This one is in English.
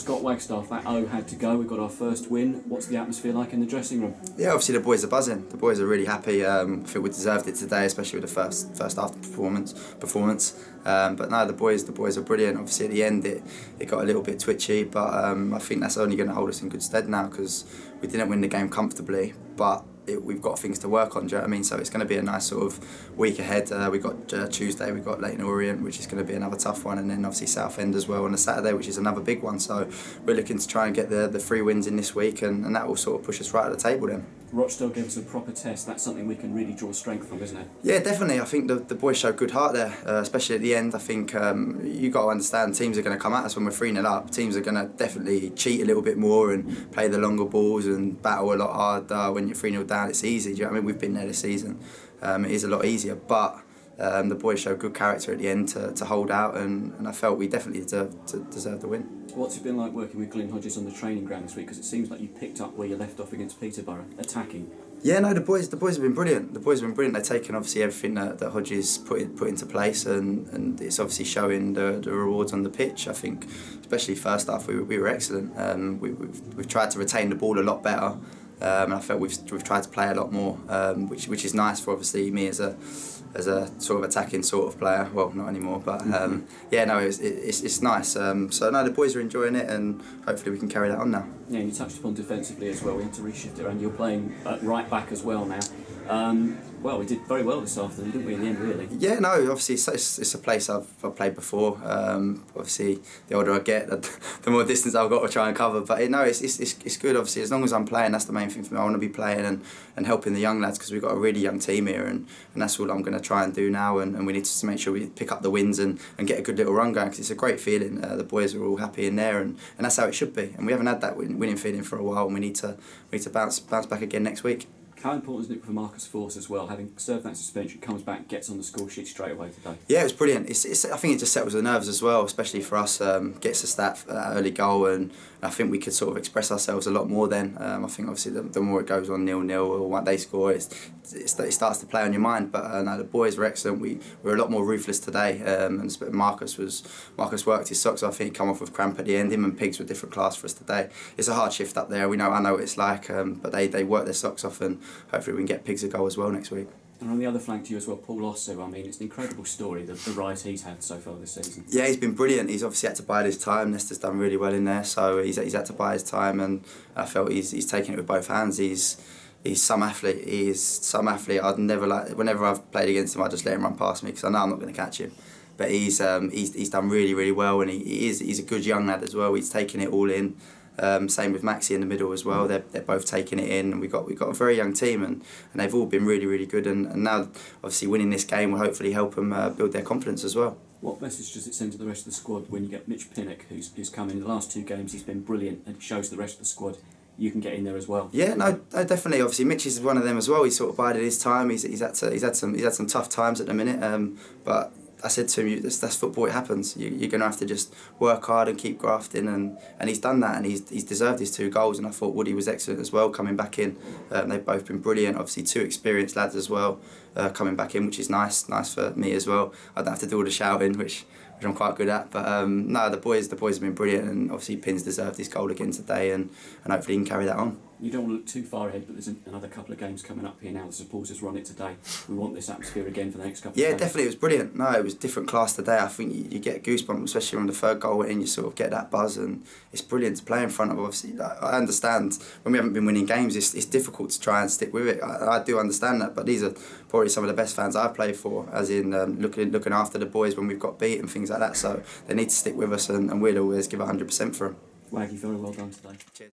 Scott Wagstaff, that O had to go. We got our first win. What's the atmosphere like in the dressing room? Yeah, obviously the boys are buzzing. The boys are really happy. Um, I think we deserved it today, especially with the first first half performance. Performance, um, but no, the boys the boys are brilliant. Obviously at the end it, it got a little bit twitchy, but um, I think that's only going to hold us in good stead now because we didn't win the game comfortably, but it, we've got things to work on. Do you know what I mean? So it's going to be a nice sort of week ahead. Uh, we got uh, Tuesday, we've got Leyton Orient, which is going to be another tough one, and then obviously Southend as well on a Saturday, which is another big one. So we're looking to try and get the the three wins in this week, and, and that will sort of push us right at the table then. Rochdale gave us a proper test. That's something we can really draw strength from, isn't it? Yeah, definitely. I think the, the boys showed good heart there, uh, especially at the end. I think um, you got to understand teams are going to come at us when we're 3 0 up. Teams are going to definitely cheat a little bit more and play the longer balls and battle a lot harder. When you're 3 0 down, it's easy. Do you know I mean? We've been there this season. Um, it is a lot easier, but um, the boys showed good character at the end to, to hold out, and, and I felt we definitely deserved, to, deserved the win. What's it been like working with Glyn Hodges on the training ground this week? Because it seems like you picked up where you left off against Peterborough, attacking. Yeah, no, the boys the boys have been brilliant. The boys have been brilliant. They've taken obviously everything that, that Hodges put in, put into place, and, and it's obviously showing the, the rewards on the pitch. I think, especially first half, we, we were excellent. Um, we, we've, we've tried to retain the ball a lot better. Um, and I felt we've, we've tried to play a lot more, um, which which is nice for obviously me as a as a sort of attacking sort of player. Well, not anymore, but um, yeah, no, it's, it's, it's nice. Um, so no, the boys are enjoying it, and hopefully we can carry that on now. Yeah, you touched upon defensively as well. We had to reshift it around. You're playing right back as well now. Um, well, we did very well this afternoon, didn't we, in the end, really? Yeah, no, obviously it's, it's, it's a place I've, I've played before. Um, obviously, the older I get, the, the, more distance I've got to try and cover. But it, no, it's, it's, it's good, obviously. As long as I'm playing, that's the main thing for me. I want to be playing and, and helping the young lads because we've got a really young team here, and, and that's all I'm going to try and do now. And, and we need to make sure we pick up the wins and, and get a good little run going because it's a great feeling. Uh, the boys are all happy in there, and, and that's how it should be. And we haven't had that winning feeling for a while, and we need to, we need to bounce, bounce back again next week. How important is it for Marcus Forss as well, having served that suspension, comes back, gets on the score sheet straight away today? Yeah, it was brilliant. It's, it's, I think it just settles the nerves as well, especially for us. Um, gets us that, that early goal, and I think we could sort of express ourselves a lot more then. Um, I think obviously the, the, more it goes on nil nil or what they score, it's, it's, it starts to play on your mind. But uh, no, the boys were excellent. We, we were a lot more ruthless today, um, and Marcus was Marcus worked his socks off. He come off with cramp at the end. Him and Pigs were different class for us today. It's a hard shift up there. We know I know what it's like, um, but they they work their socks off, and hopefully we can get Pigs a goal as well next week. And on the other flank to you as well, Paul Osew. I mean, it's an incredible story, the, the rise he's had so far this season. Yeah, he's been brilliant. He's obviously had to bide his time. Leicester's done really well in there, so he's, he's had to bide his time, and I felt he's, he's taking it with both hands. He's he's some athlete. He's some athlete. I'd never like whenever I've played against him, I just let him run past me because I know I'm not going to catch him. But he's um, he's he's done really really well, and he, he is he's a good young lad as well. He's taking it all in. Um, same with Maxi in the middle as well. They're, they're both taking it in. And we got we got a very young team, and, and they've all been really really good. And, and now, obviously, winning this game will hopefully help them uh, build their confidence as well. What message does it send to the rest of the squad when you get Mitch Pinnock, who's, who's come in the last two games? He's been brilliant, and it shows the rest of the squad you can get in there as well. Yeah, no, no, definitely. Obviously, Mitch is one of them as well. He's sort of bided his time. He's, he's had to, he's had some he's had some tough times at the minute. Um, but I said to him, that's, that's football, it happens. You, you're going to have to just work hard and keep grafting. And, and he's done that and he's, he's deserved his two goals. And I thought Woody was excellent as well coming back in. Um, they've both been brilliant. Obviously, two experienced lads as well uh, coming back in, which is nice. Nice for me as well. I don't have to do all the shouting, which which I'm quite good at. But um, no, the boys the boys have been brilliant, and obviously Pins deserved his goal again today, and, and hopefully he can carry that on. You don't want to look too far ahead, but there's another couple of games coming up here now. The supporters run it today. We want this atmosphere again for the next couple. Yeah, definitely, it was brilliant. No, it was different class today. I think you, you get goosebumps, especially when the third goal went in. You sort of get that buzz, and it's brilliant to play in front of. Obviously, I understand when we haven't been winning games, it's, it's difficult to try and stick with it. I, I do understand that, but these are probably some of the best fans I've played for, as in um, looking looking after the boys when we've got beat and things like that. So they need to stick with us, and, and we'll always give 100% for them. Waggy, very well done today. Cheers.